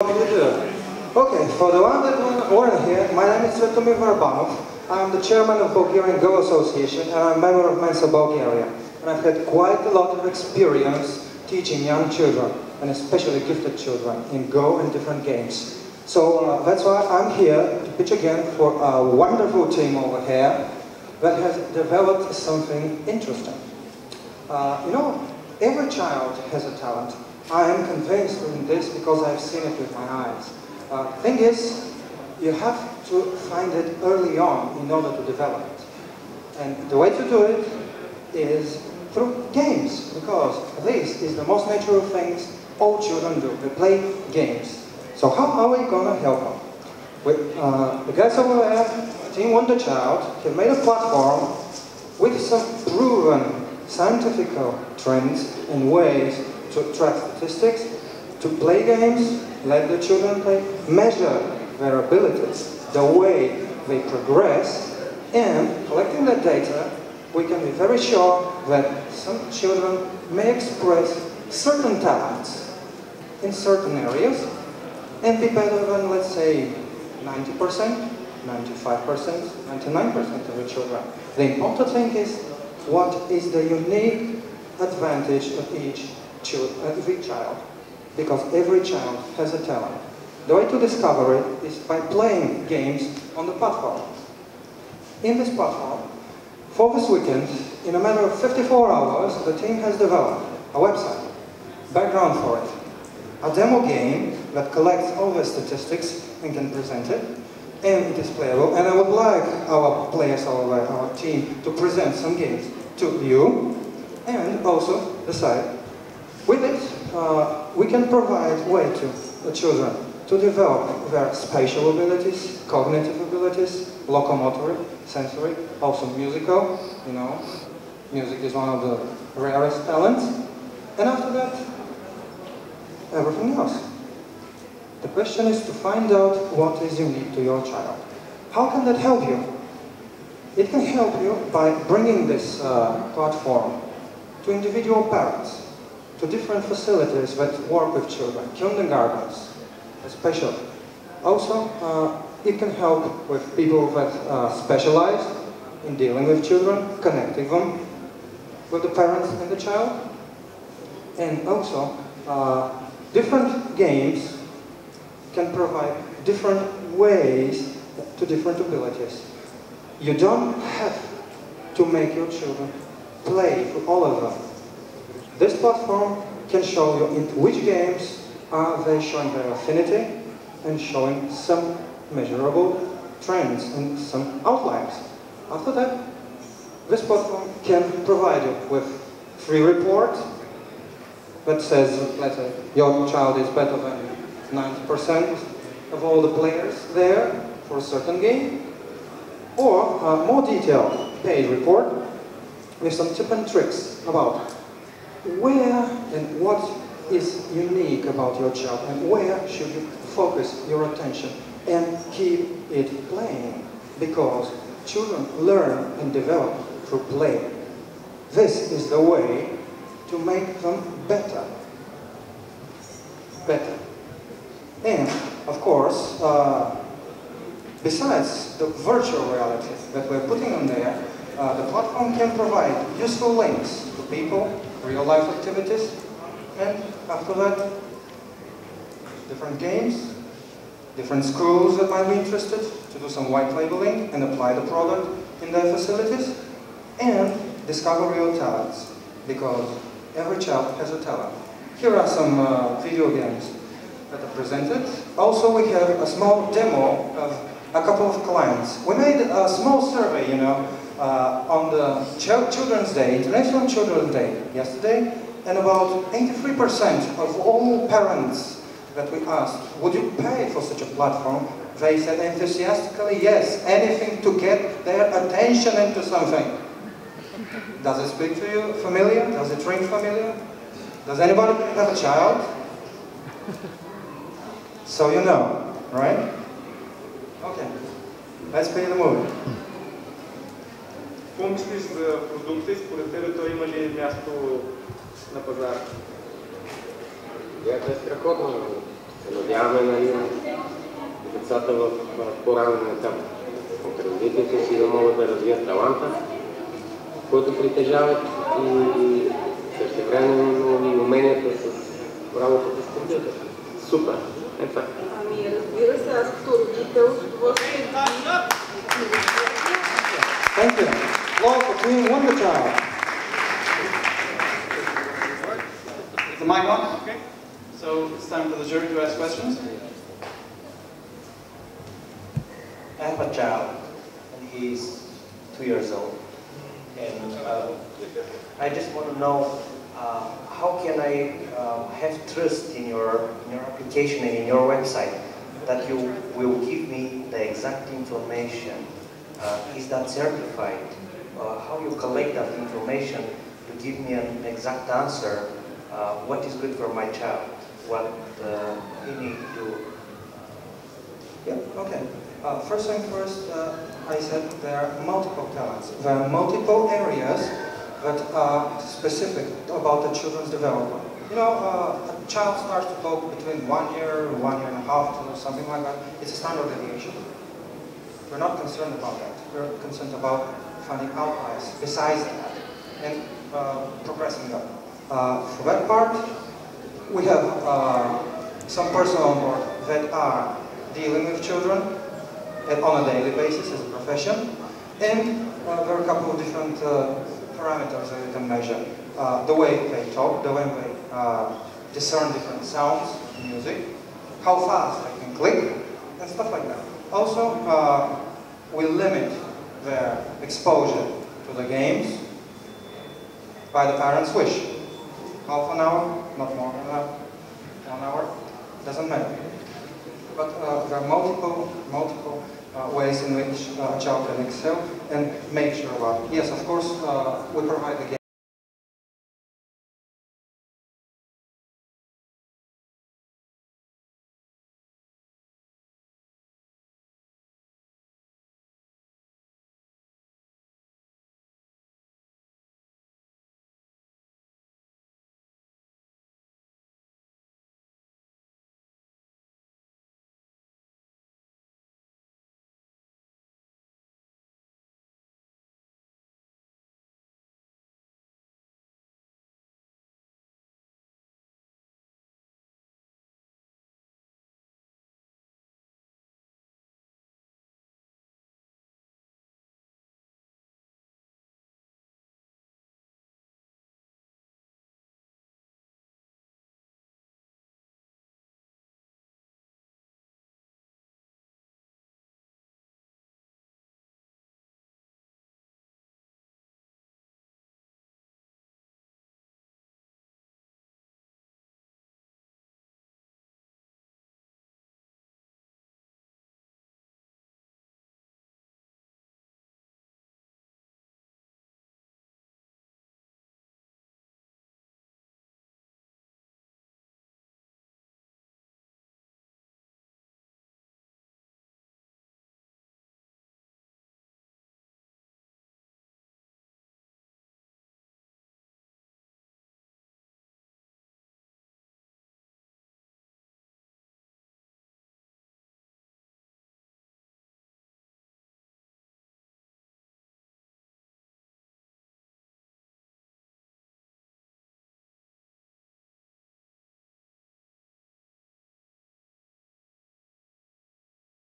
Okay, for the one that weren't here, my name is Svetomir Varbanov. I'm the chairman of Bulgarian Go Association and I'm a member of Mensa Bulgaria. And I've had quite a lot of experience teaching young children, and especially gifted children, in Go and different games. So uh, that's why I'm here to pitch again for a wonderful team over here that has developed something interesting. Uh, you know, every child has a talent. I am convinced in this because I've seen it with my eyes. Uh, thing is, you have to find it early on in order to develop it. And the way to do it is through games, because this is the most natural things all children do. They play games. So how are we going to help them? With, uh, the guys over there, Team Wunder Child, have made a platform with some proven scientific trends and ways to track statistics, to play games, let the children play, measure their abilities, the way they progress, and collecting that data, we can be very sure that some children may express certain talents in certain areas and be better than, let's say, 90%, 95%, 99% of the children. The important thing is what is the unique advantage of each, child, every child, because every child has a talent. The way to discover it is by playing games on the platform. In this platform, for this weekend, in a matter of 54 hours, the team has developed a website, background for it, a demo game that collects all the statistics and can present it, and it is playable. And I would like our players, our, our team, to present some games to you, and also the site. Uh, we can provide way to the children to develop their spatial abilities, cognitive abilities, locomotor, sensory, also musical, you know, music is one of the rarest talents. And after that, everything else. The question is to find out what is unique to your child. How can that help you? It can help you by bringing this uh, platform to individual parents, to different facilities that work with children, kindergartens especially. Also, uh, it can help with people that specialize in dealing with children, connecting them with the parents and the child. And also, uh, different games can provide different ways to different abilities. You don't have to make your children play for all of them. This platform can show you in which games are they showing their affinity and showing some measurable trends and some outlines. After that, this platform can provide you with free report that says, let's say, uh, your child is better than 90% of all the players there for a certain game, or a more detailed paid report with some tips and tricks about where and what is unique about your child and where should you focus your attention and keep it playing because children learn and develop through play. This is the way to make them better. Better. And, of course, uh, besides the virtual reality that we're putting on there, uh, the platform can provide useful links to people, real-life activities, and after that, different games, different schools that might be interested to do some white labeling and apply the product in their facilities, and discover real talents, because every child has a talent. Here are some uh, video games that are presented. Also, we have a small demo of a couple of clients. We made a small survey, you know, uh, on the Ch Children's Day, International Children's Day, yesterday, and about 83% of all parents that we asked, would you pay for such a platform? They said enthusiastically, yes, anything to get their attention into something. Does it speak to you familiar? Does it ring familiar? Does anybody have a child? So you know, right? Okay, let's play the movie. Какво мислиш за продукта и според тебе той има ли място на пазара? Идеята е страхотна. се надяваме нали, децата в по-ранен етап от развитието си да могат да развият таланта, който притежават и същевременно и уменията с работата с компютър. Супер! Е това. Ами разбира се, аз като родител с удоволствие Thank you. Law for being Wonder Is the mic on? Okay. So it's time for the jury to ask questions. I have a child, and he's two years old, and uh, I just want to know uh, how can I uh, have trust in your in your application and in your website that you will give me the exact information. Uh, is that certified? Uh, how you collect that information to give me an exact answer? Uh, what is good for my child? What uh, he need to Yeah, okay. Uh, first thing first, uh, I said there are multiple talents. There are multiple areas that are specific about the children's development. You know, uh, a child starts to talk between one year, one year and a half, or something like that. It's a standard deviation. We're not concerned about that. We're concerned about finding outliers besides that and uh, progressing them. Uh, for that part, we have uh, some personnel on board that are dealing with children on a daily basis as a profession. And uh, there are a couple of different uh, parameters that we can measure. Uh, the way they talk, the way they discern different sounds, music, how fast they can click, and stuff like that. Also, we limit their exposure to the games by the parents' wish. Half an hour, not more than that, one hour, doesn't matter. But uh, there are multiple, multiple uh, ways in which uh, a child can excel and make sure about. Yes, of course, uh, we provide the game.